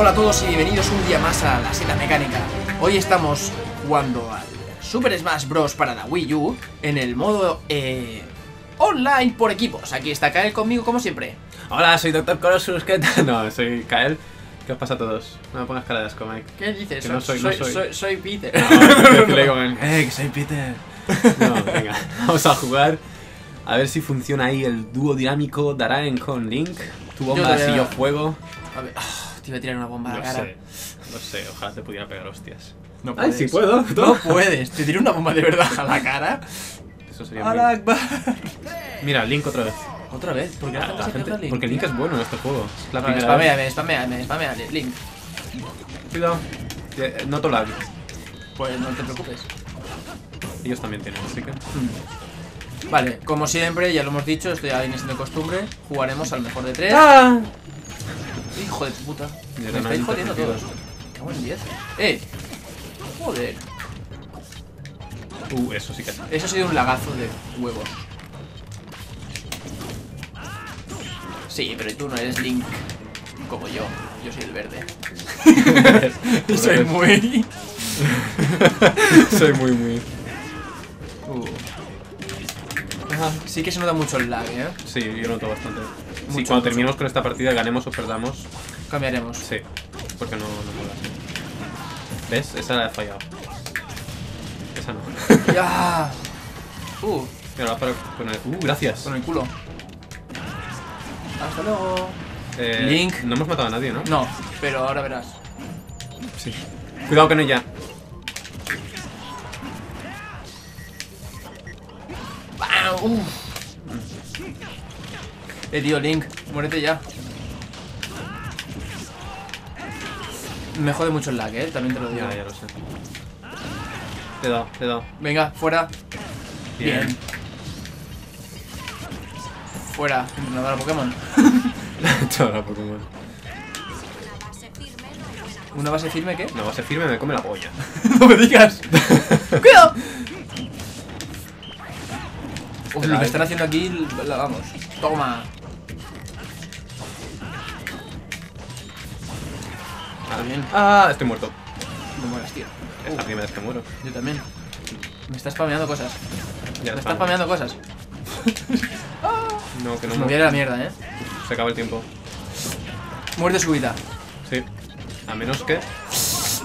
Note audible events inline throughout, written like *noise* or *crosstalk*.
Hola a todos y bienvenidos un día más a la seta mecánica. Hoy estamos jugando al Super Smash Bros. para la Wii U en el modo eh, online por equipos. Aquí está Kael conmigo como siempre. Hola, soy Doctor Colossus, ¿qué tal? *laughs* No, soy Kael. ¿Qué os pasa a todos? No me pongas cara de asco, Mike. ¿Qué dices? Que no soy- no soy. soy, soy Peter. No, decirle como *laughs* en, ¡Eh, que soy Peter! No, venga, *laughs* vamos a jugar. A ver si funciona ahí el dúo dinámico Daraen con Link. Tu bomba todavía- y yo fuego. A ver, te iba a tirar una bomba a la No cara. sé, no sé, ojalá te pudiera pegar hostias. No Ay, puedes. sí puedo. No puedes. Te tiré una bomba de verdad a la cara. Eso sería ¡Ala muy... Akbar! Mira, Link otra vez. Otra vez, ¿por qué La- la la gente gente- se Link? porque Link es bueno en este juego. Es la primera vez. spameame, spameame, spameame, Link. Cuidado. Noto lag. Pues no te preocupes. Ellos también tienen, así que... Vale, como siempre, ya lo hemos dicho, esto ya viene siendo costumbre. Jugaremos al mejor de tres. ¡Ah! Hijo de puta. Me estáis jodiendo todos. Cago en 10. ¡Eh! Joder. Uh, eso sí que... Eso ha sido un lagazo de huevos. Sí, pero tú no eres Link como yo. Yo soy el verde. Y *laughs* soy muy. *laughs* Soy muy, muy... Uh. Ajá, Sí que se nota mucho el lag, ¿eh? Sí, yo noto bastante. Mucho, sí, cuando terminemos con esta partida, ganemos o perdamos, Cambiaremos. sí. Porque no, no mola. ¿Ves? Esa la he fallado. Esa no. *laughs* ¡Ya! Uh, para poner. Uh, gracias. con el culo. Hasta luego. Eh, Link. No hemos matado a nadie, ¿no? No, pero ahora verás. Sí. Cuidado con ella. ¡Bam! ¡Uf! Eh, tío, Link, muérete ya. Me jode mucho el lag, eh, también te lo digo. Ya, ya lo sé. Le he dado, le he dado. Venga, fuera. Bien. Bien. Fuera, entrenador a Pokémon. *laughs* La Pokémon. ¿Una base firme qué? No, va a ser firme, me come la polla. *laughs* no me digas. *laughs* ¡Cuidado! Uf, lo que están haciendo aquí, la- vamos. Toma. Ah, bien. Ah, estoy muerto. No mueras, tío. Es la primera vez que muero. Yo también. Me está spameando cosas. Ya Me está. spameando cosas. *laughs* No, que no Me me voy a la mierda, eh. Se acaba el tiempo. Muerte súbita. Sí. A menos que.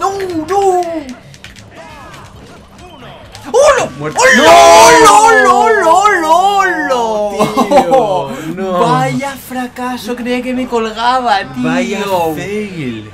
¡No! ¡No! ¡Hola! Muerto. ¡Lolo! ¡Lolo! ¡Lolo! Tío, no. Vaya fracaso, creía que me colgaba, tío. fail.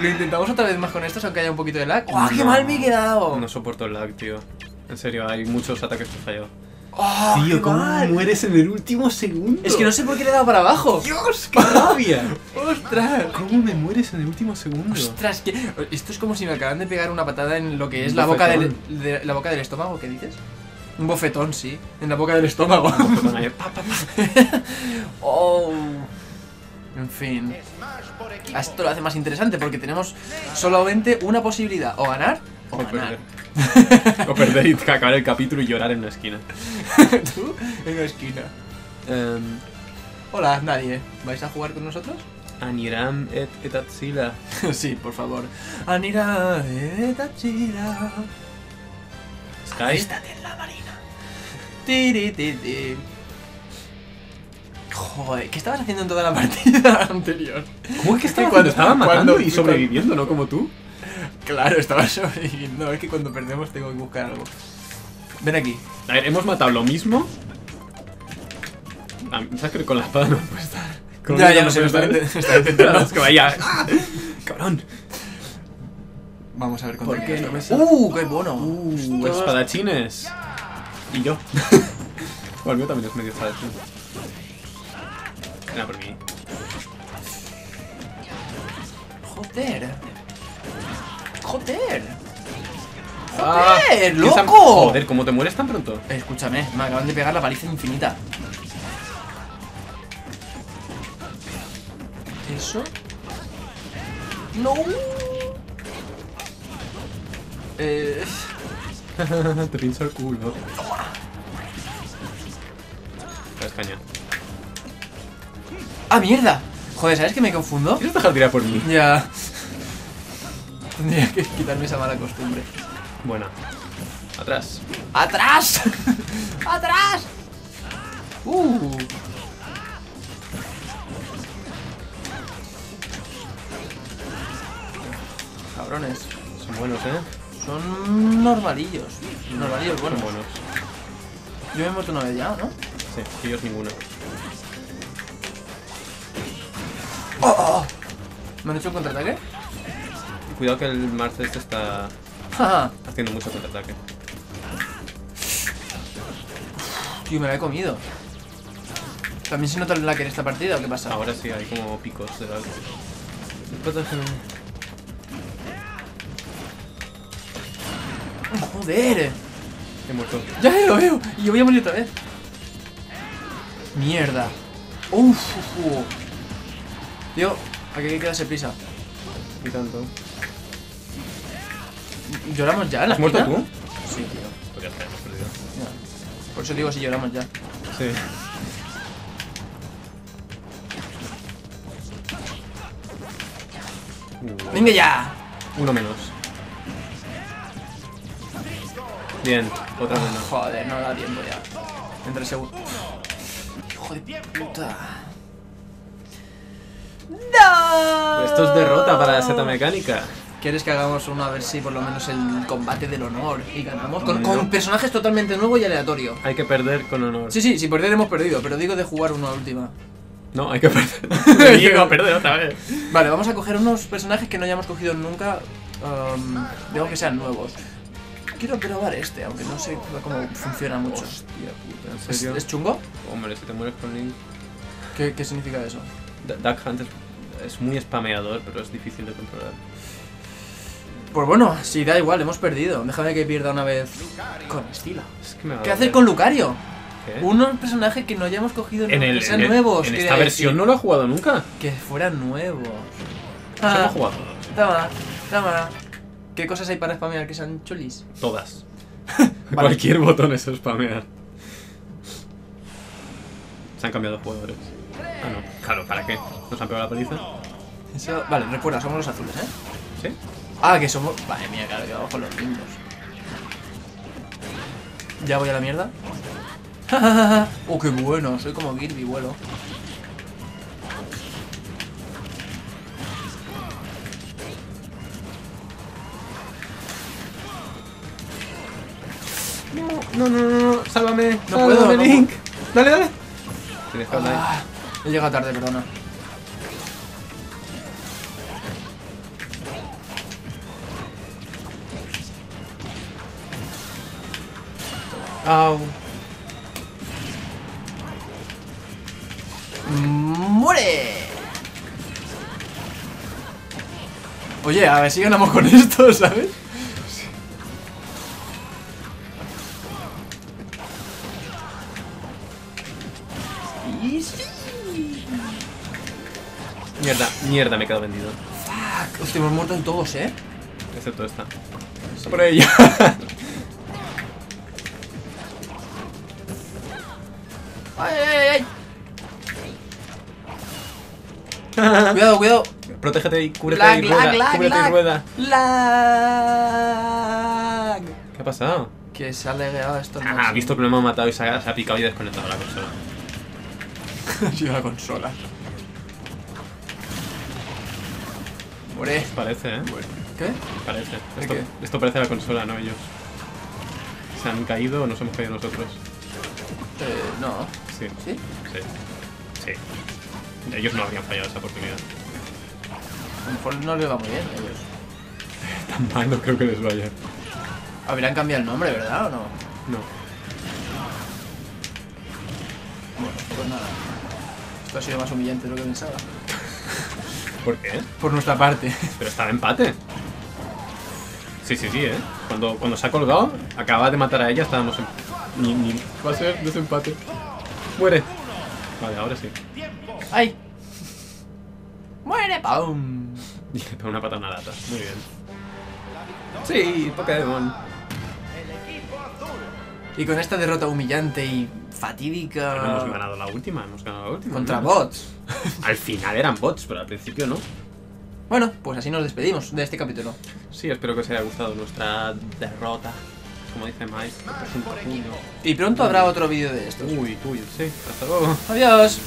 Lo intentamos otra vez más con estos, aunque haya un poquito de lag. ¡Ah, qué No. mal me he quedado! No soporto el lag, tío. En serio, hay muchos ataques que he fallado. ¡Ah, qué mal! mueres en el último segundo? Es que no sé por qué le he dado para abajo. ¡Dios, qué rabia! *laughs* ¡Ostras! ¿Cómo me mueres en el último segundo? Ostras, que esto es como si me acaban de pegar una patada en lo que es la boca del de- la boca del estómago, ¿qué dices? Un bofetón, sí, en la boca del estómago. Perdón, ahí, *laughs* pa, pa, pa. oh. En fin. Esto lo hace más interesante porque tenemos solamente una posibilidad, o ganar o, O ganar. perder. *laughs* o perder y acabar el capítulo y llorar en una esquina. *laughs* Tú en una esquina. Em, Hola, nadie. ¿Vais a jugar con nosotros? Aniram et, et Atsila. sí, por favor. Anira etachira. Sky. Estate en la marina. Joder, ¿qué estabas haciendo en toda la partida *laughs* anterior? ¿Cómo es que Es que estaba, cuando- estaba matando y sobreviviendo, no como tú? Claro, estaba *laughs* sobreviviendo. Es que cuando perdemos tengo que buscar algo. Ven aquí. A ver, hemos matado lo mismo. Ah, ¿Sabes que con la espada no puede estar? Con Ya, ya no sé, intent- estaba intentando. Es que vaya. *laughs* Cabrón. Vamos a ver ¿Por cuánto qué me? ¡Uh, qué bueno! Uh, espadachines. Y yo. *laughs* Bueno, el mío también es medio espadachín. Era por mí. Joder. Joder. Ah, ¡Joder, loco! Joder, ¿cómo te mueres tan pronto? Escúchame, me acaban de pegar la paliza infinita. ¿Eso? ¡No! Eh, *laughs* te pincho el culo. Es caña. ¡Ah, mierda! Joder, ¿sabes que me confundo? ¿Quieres dejar tirar por mí? Ya. *laughs* Tendría que quitarme esa mala costumbre. Buena. Atrás. ¡Atrás! *laughs* ¡Atrás! ¡Uh! Cabrones. Son buenos, ¿eh? Son normalillos. Normalillos, Son buenos. buenos. Yo me he muerto una vez ya, ¿no? Sí, ellos ninguno. ¡Oh, oh, oh! ¿Me han hecho un contraataque? Cuidado que el Mars este está haciendo mucho contraataque. Tío, me la he comido. ¿También se nota el lag en esta partida o qué pasa? Ahora sí hay como picos de lag. ¡Joder! He muerto. ¡Ya lo veo! Y yo voy a morir otra vez. Mierda. Uf, uf, uf. Tío, aquí hay que darse prisa. Y tanto. ¿Lloramos ya en la ¿Has muerto tú? Sí, tío. Ya está, hemos perdido. Ya. Por eso digo si lloramos ya. Sí. Uh, ¡Venga ya! uno menos. Bien, otra ronda. Joder, no da tiempo ya. En tres segundos. Hijo de puta. ¡No! Esto es derrota para la seta mecánica. ¿Quieres que hagamos uno a ver si por lo menos el combate del honor y ganamos? Con, No. con personajes totalmente nuevo y aleatorio. Hay que perder con honor. Sí, sí, si perder hemos perdido, pero digo de jugar uno a última. No, hay que perder. *laughs* *laughs* Digo, a perder otra vez. Vale, vamos a coger unos personajes que no hayamos cogido nunca. um, digo que sean nuevos. Quiero probar este, aunque no sé cómo funciona mucho. Hostia puta, ¿en ¿Es, serio? es chungo? Hombre, si te mueres con Link. ¿Qué, qué significa eso? D- Duck Hunt es, es muy spameador, pero es difícil de controlar. Pues bueno, si da igual, hemos perdido. Déjame que pierda una vez con estilo. Es que me va a ¿Qué hacer con Lucario? ¿Qué? Un personaje que no hayamos cogido En el, que sean en nuevos. En esta versión no lo he jugado nunca. Que fueran nuevos. Se Ah, lo he jugado toma, toma. ¿Qué cosas hay para spamear que sean chulis? todas. *laughs* Cualquier botón es spamear. Se han cambiado jugadores. Ah, no. Claro, ¿para qué? ¿Nos han pegado la paliza? Eso- Vale, recuerda, somos los azules, ¿eh? ¿Sí? Ah, que somos. Vale, mía, claro, que con los mismos. Ya voy a la mierda. *laughs* oh, qué bueno, soy como Kirby, vuelo. No, no, no, no, no, sálvame. No puedo, no Link. Dale, dale. Tienes que hablar. Ah, he llegado tarde, perdona. Au. ¡Muere! Oye, a ver si ganamos con esto, ¿sabes? Mierda, mierda, me he quedado vendido. Fuck, hostia, hemos muerto en todos, ¿eh? Excepto esta. Está por ella. *laughs* ¡Ay, ay, ay! cuidado, cuidado. Protégete y cúbrete Lag, y rueda. lag, lag, cúbrete y rueda. Lag. ¿Qué ha pasado? Que se ha legueado esto. Ah, ha visto que lo hemos matado y se ha, se ha picado y desconectado la consola. *laughs* Sido la consola. Muere. Parece, ¿eh? ¿Qué? Parece. ¿De Esto, qué? esto parece la consola, no ellos. ¿Se han caído o nos hemos caído nosotros? Eh, no. Sí, ¿Sí? sí. Sí. Ellos no habrían fallado esa oportunidad. A lo mejor no les va muy bien a ellos. *laughs* Tan mal no creo que les vaya. Habrían cambiado el nombre, ¿verdad o no? No. Bueno, pues nada. Esto ha sido más humillante de lo que pensaba. ¿Por qué? Por nuestra parte. Pero estaba empate. Sí, sí, sí, ¿eh? Cuando, cuando se ha colgado, acababa de matar a ella, estábamos en... Ni, ni... Va a ser desempate. Muere. Vale, ahora sí. ¡Ay! ¡Muere! Le *laughs* pega una pata a una lata. Muy bien. Sí, Pokémon. Y con esta derrota humillante y fatídica... Hemos ganado la última, hemos ganado la última. Contra ¿no? bots. *laughs* Al final eran bots, pero al principio no. Bueno, pues así nos despedimos de este capítulo. Sí, espero que os haya gustado nuestra derrota. Como dice uno. Y pronto habrá otro vídeo de estos. Uy, uy, sí. Hasta luego. Adiós.